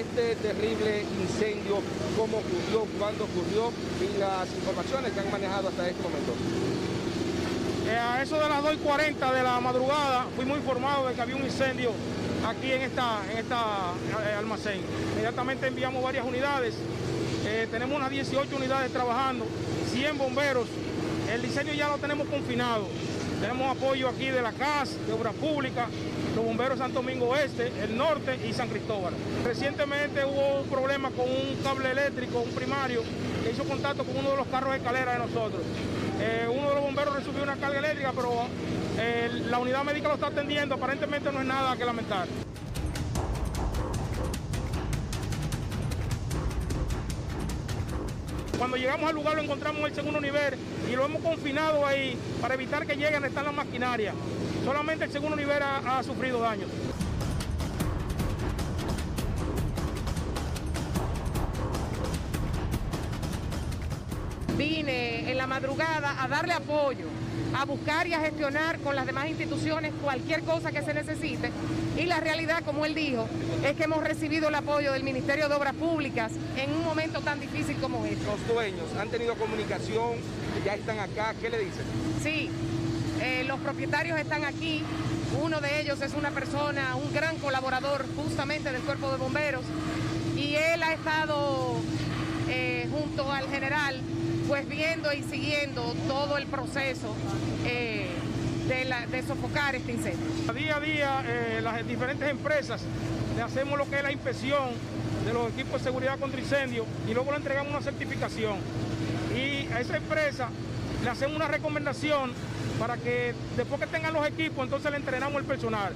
este terrible incendio, cómo ocurrió, cuándo ocurrió y las informaciones que han manejado hasta este momento. Eh, a eso de las 2.40 de la madrugada fuimos informados de que había un incendio aquí en esta, en esta eh, almacén. Inmediatamente enviamos varias unidades, eh, tenemos unas 18 unidades trabajando, 100 bomberos, el diseño ya lo tenemos confinado. Tenemos apoyo aquí de la CAS, de Obras Públicas, los bomberos Santo Domingo Oeste, el norte y San Cristóbal. Recientemente hubo un problema con un cable eléctrico, un primario, que hizo contacto con uno de los carros de escalera de nosotros. Eh, uno de los bomberos recibió una carga eléctrica, pero eh, la unidad médica lo está atendiendo, aparentemente no es nada que lamentar. Cuando llegamos al lugar lo encontramos en el segundo nivel y lo hemos confinado ahí para evitar que lleguen a estar las maquinarias. Solamente el segundo nivel ha, ha sufrido daños. Vine en la madrugada a darle apoyo, a buscar y a gestionar con las demás instituciones cualquier cosa que se necesite. Y la realidad, como él dijo, es que hemos recibido el apoyo del Ministerio de Obras Públicas en un momento tan difícil como este. Los dueños han tenido comunicación, ya están acá, ¿qué le dicen? Sí, eh, los propietarios están aquí. Uno de ellos es una persona, un gran colaborador justamente del cuerpo de bomberos. Y él ha estado eh, junto al general, pues viendo y siguiendo todo el proceso eh, de, la- de sofocar este incendio. Día a día eh, las diferentes empresas le hacemos lo que es la inspección de los equipos de seguridad contra incendio y luego le entregamos una certificación. Y a esa empresa le hacemos una recomendación para que después que tengan los equipos, entonces le entrenamos el personal.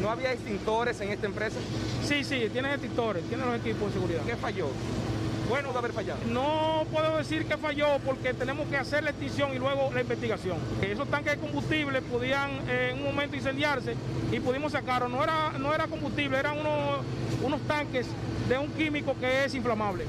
¿No había extintores en esta empresa? Sí, sí, tienen extintores, tienen los equipos de seguridad. ¿Qué falló? Bueno, de haber fallado. No puedo decir que falló porque tenemos que hacer la extinción y luego la investigación. Esos tanques de combustible podían eh, en un momento incendiarse y pudimos sacarlos. No era, no era combustible, eran unos, unos tanques de un químico que es inflamable.